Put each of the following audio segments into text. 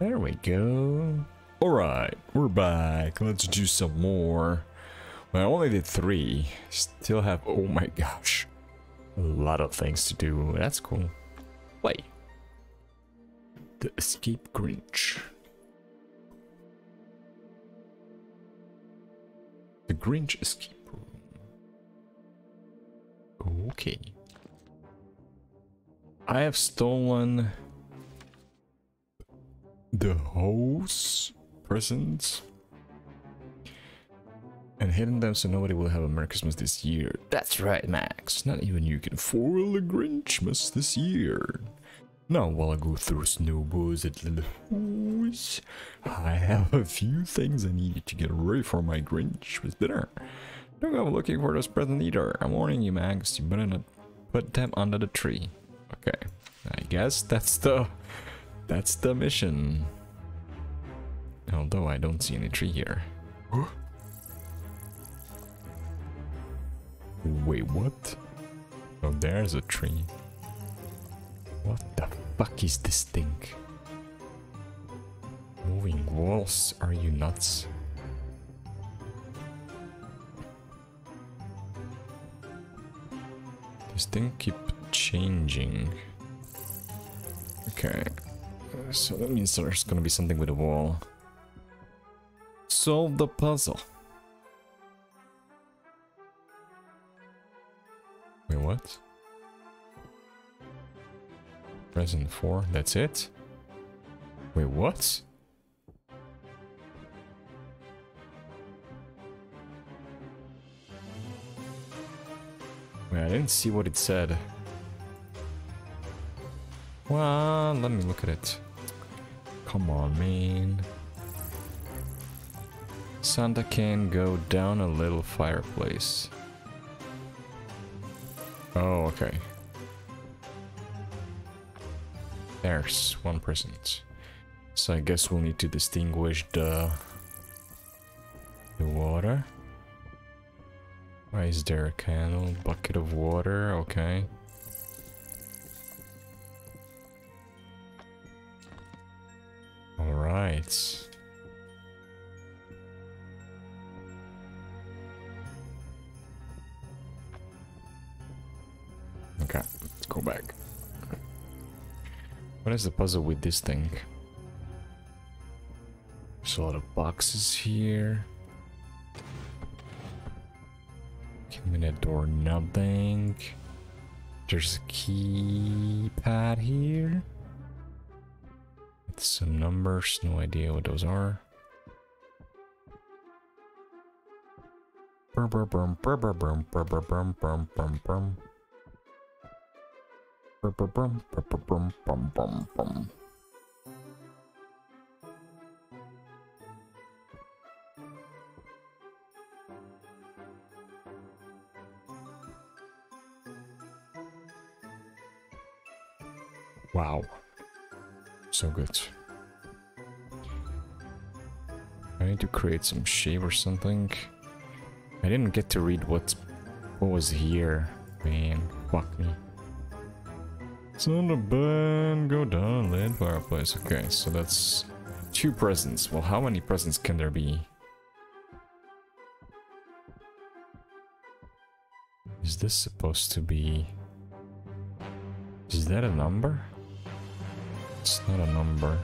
There we go. Alright, we're back. Let's do some more. Well, I only did three. Still have, oh my gosh. A lot of things to do. That's cool. Wait. The Escape Grinch. The Grinch Escape Room. Okay. I have stolen the host presents and hidden them so nobody will have a Merry Christmas this year. That's right, Max. Not even you can foil a Grinchmas this year. Now, while I go through snowballs at little house, I have a few things I need to get ready for my Grinchmas dinner. Don't go looking for those presents either. I'm warning you, Max. You better not put them under the tree. Okay, I guess that's the that's the mission. Although I don't see any tree here. Wait, what? Oh, there's a tree. What the fuck is this thing? Moving walls? Are you nuts? This thing keep changing. Okay. So that means there's gonna be something with a wall. Solve the puzzle. Wait, what? Present 4, that's it? Wait, what? Wait, I didn't see what it said. Well, let me look at it. Come on, man. Santa can go down a little fireplace. Oh, okay. There's one present. So I guess we'll need to distinguish the the water. Why is there a candle? Bucket of water, okay. Okay, let's go back. What is the puzzle with this thing? There's a lot of boxes here. Cabinet door, nothing. There's a keypad here. Some numbers, no idea what those are. So good. I need to create some shape or something. I didn't get to read what what was here. Man, fuck me. Son of band, go down, lead fireplace. Okay, so that's two presents. Well, how many presents can there be? Is this supposed to be... Is that a number? It's not a number.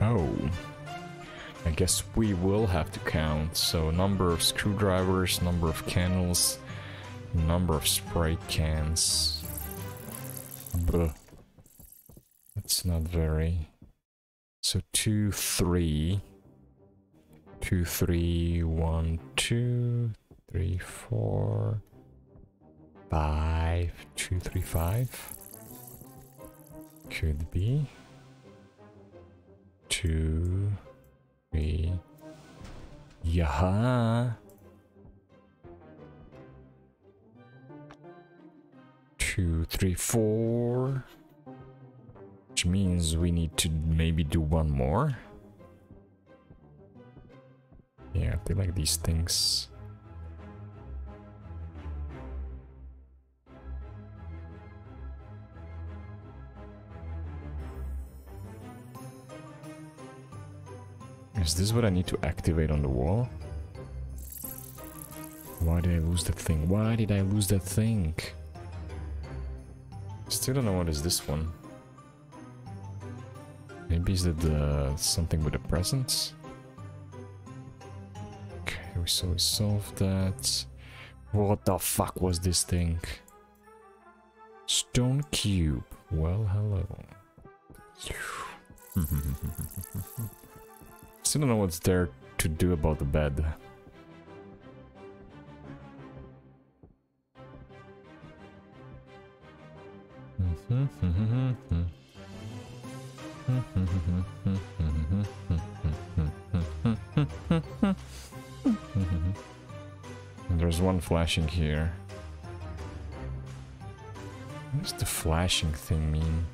Oh. I guess we will have to count. So number of screwdrivers, number of candles, number of Sprite cans. Bruh. That's not very... So two, three. Two, three, one, two, three, four, five, two, three, five. Could be. Two, three. Yaha. Two, three, four. Which means we need to maybe do one more. Yeah, they like these things. Is this what I need to activate on the wall? Why did I lose that thing? Why did I lose that thing? Still don't know what is this one. Maybe is it uh, something with the presence? So we solved that. What the fuck was this thing? Stone cube. Well, hello. Still don't know what's there to do about the bed. Mm-hmm. There's one flashing here. What does the flashing thing mean?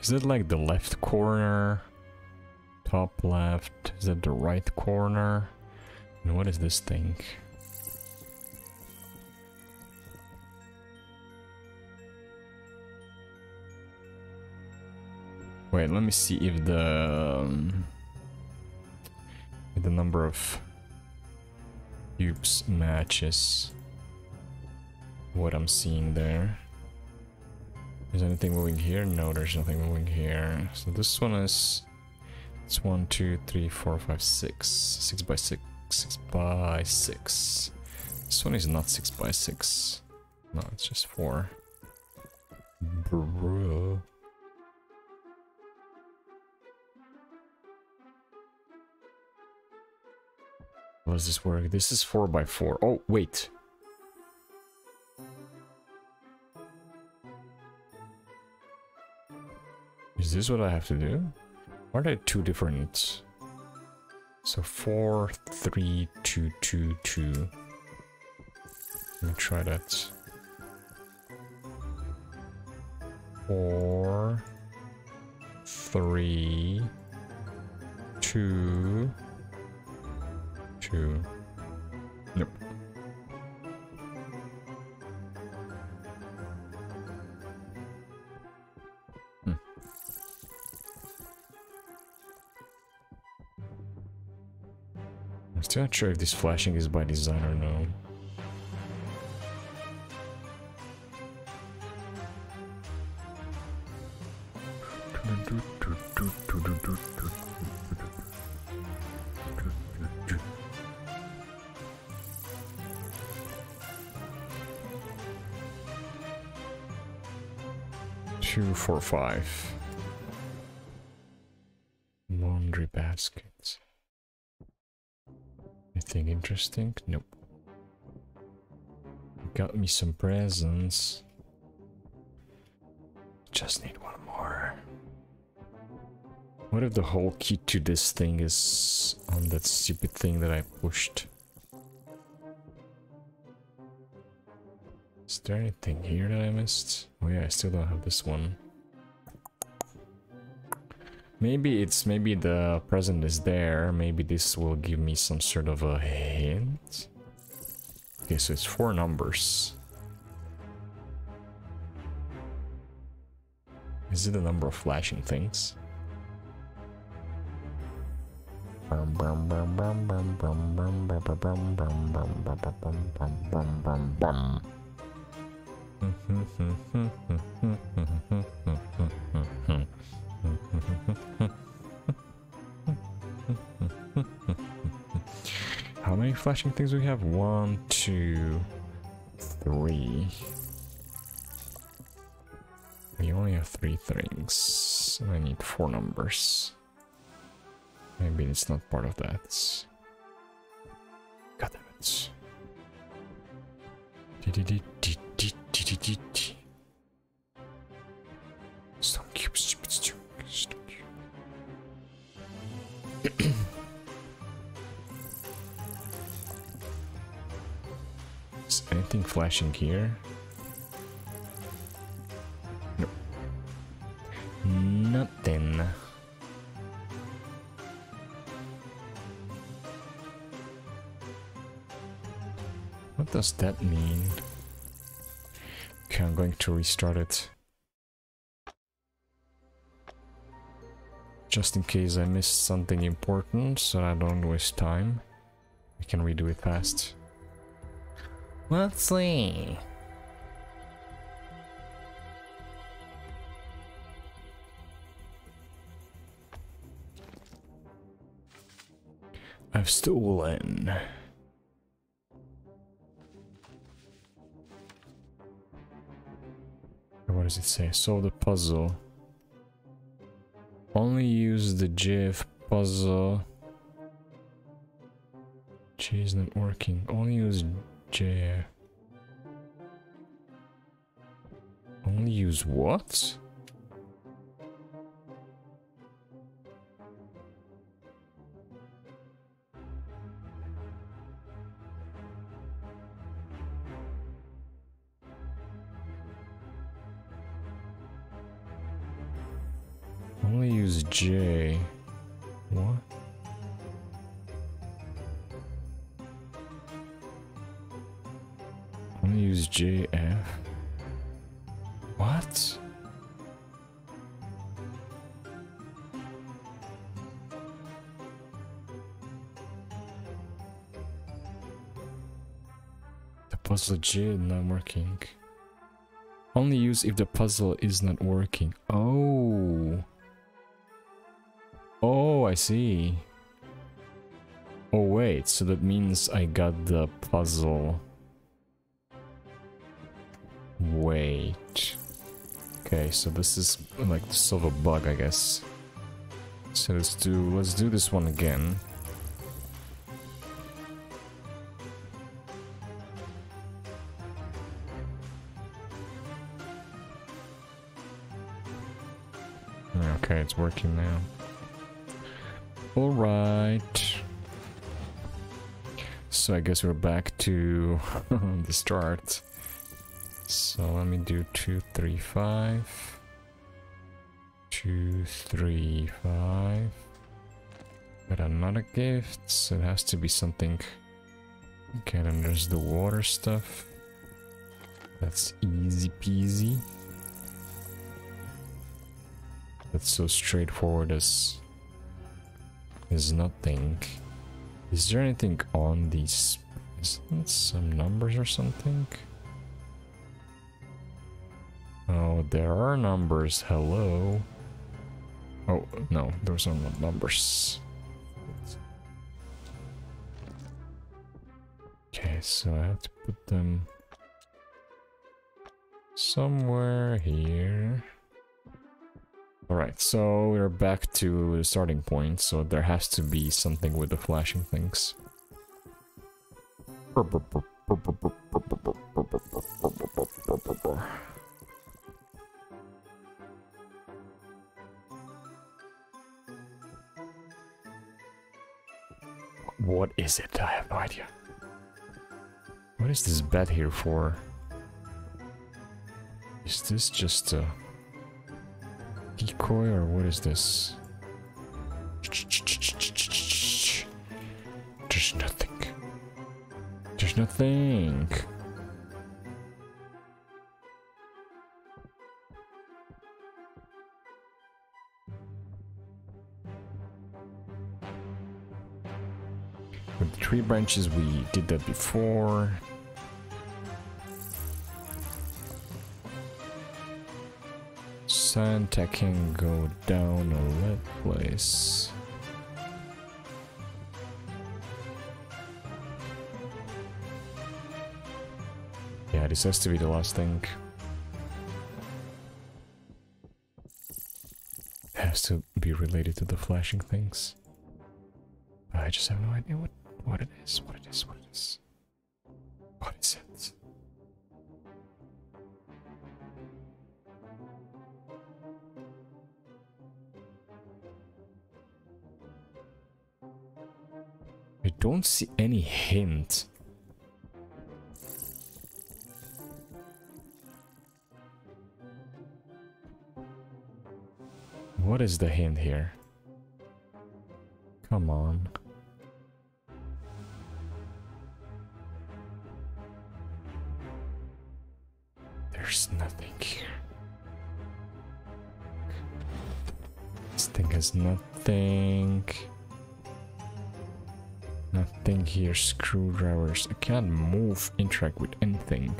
Is it like the left corner? Top left? Is that the right corner? And what is this thing? Wait, let me see if the um, if the number of cubes matches what I'm seeing there. Is anything moving here? No, there's nothing moving here. So this one is it's one, two, three, four, five, six. Six by six. Six by six. This one is not six by six. No, it's just four. Bruh. How does this work? This is 4 by 4 Oh, wait. Is this what I have to do? Are they two different? So 4, 3, 2, 2, 2. Let me try that. 4, 3, 2, Hmm. I'm still not sure if this flashing is by design or no. Two, four, five. Laundry baskets. Anything interesting? Nope. Got me some presents. Just need one more. What if the whole key to this thing is on that stupid thing that I pushed? There anything here that I missed? Oh yeah, I still don't have this one. Maybe it's maybe the present is there. Maybe this will give me some sort of a hint. Okay, so it's four numbers. Is it the number of flashing things? How many flashing things do we have? One, two, three. We only have three things. I need four numbers. Maybe it's not part of that. God damn it. Is anything flashing here? Nope. Nothing. What does that mean? Okay, I'm going to restart it. Just in case I missed something important, so I don't waste time. We can redo it fast. Let's see. I've stolen. Does it say? Solve the puzzle. Only use the GF puzzle. G is not working. Only use J. Only use what? Use J. What? Only use JF. What? The puzzle J is not working. Only use if the puzzle is not working. Oh. Oh, I see. Oh wait, so that means I got the puzzle. Wait. Okay, so this is like to solve a bug, I guess. So let's do let's do this one again. Okay, it's working now. Alright. So I guess we're back to the start. So let me do two, three, five. Two, three, five. Got another gift, so it has to be something. Okay, then there's the water stuff. That's easy peasy. That's so straightforward as is nothing. Is there anything on these? Isn't some numbers or something? Oh, there are numbers. Hello. Oh, no, those are not numbers. Okay, so I have to put them somewhere here. Alright, so we're back to the starting point, so there has to be something with the flashing things. What is it? I have no idea. What is this bed here for? Is this just a decoy or what is this? There's nothing. There's nothing. With the tree branches, we did that before. Santa can go down a lead place. Yeah, this has to be the last thing. It has to be related to the flashing things. I just have no idea what, what it is, what it is, what it is. What is it? I don't see any hint. What is the hint here? Come on. Screwdrivers. I can't move, interact with anything.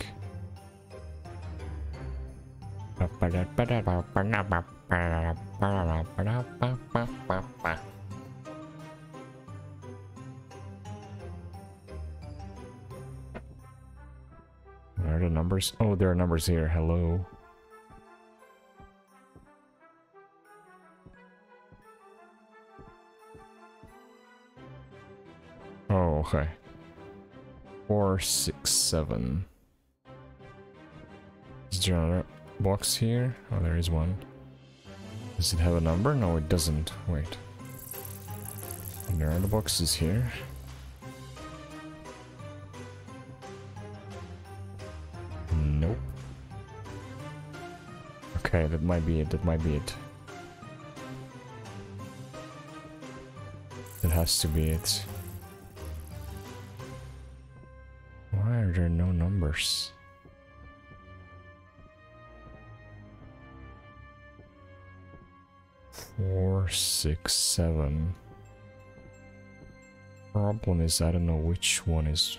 Where are the numbers? Oh, there are numbers here. Hello. Okay. Four, six, seven. Is there another box here? Oh, there is one. Does it have a number? No, it doesn't. Wait. There are the boxes here. Nope. Okay, that might be it. That might be it. That has to be it. Why are no numbers? Four, six, seven. Problem is, I don't know which one is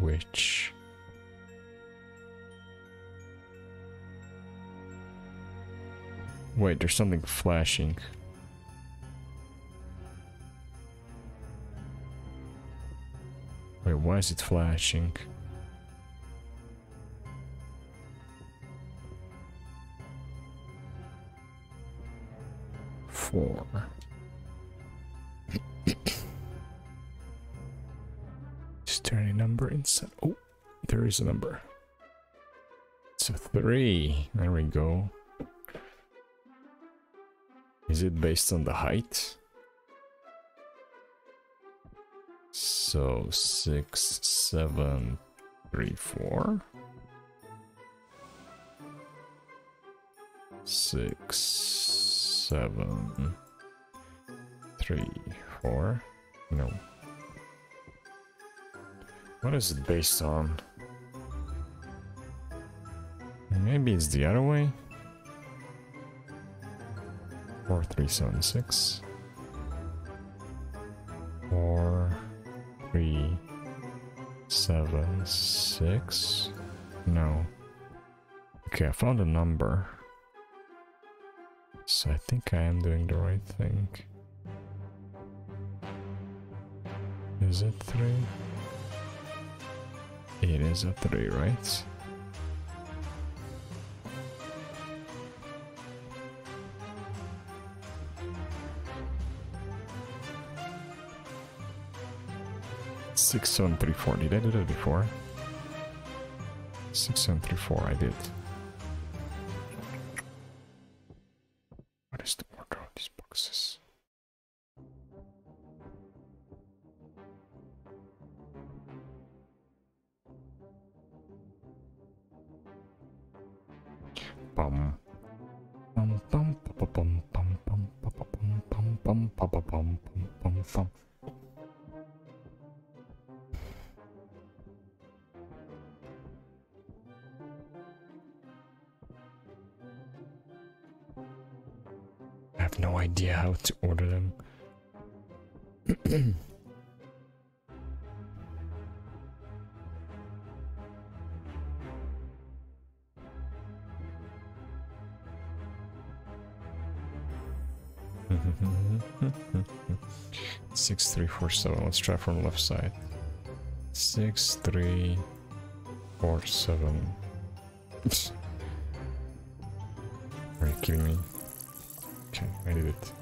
which. Wait, there's something flashing. Wait, why is it flashing? Four. is there any number inside? Oh, there is a number. It's a three. There we go. Is it based on the height? So six, seven, three, four. Six, seven, three, four. No. What is it based on? Maybe it's the other way. Four, three, seven, six. Four, three, seven, six. No. Okay, I found a number. So I think I am doing the right thing. Is it three? It is a three, right? Six seven three four. Did I do that before? Six seven three four. I did. These boxes? Idea how to order them. Six, three, four, seven. Let's try from the left side. Six, three, four, seven. Are you kidding me? Okay, I did it.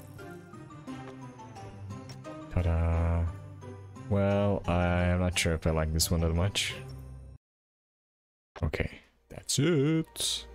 Ta-da! Well, I'm not sure if I like this one that much. Okay, that's it.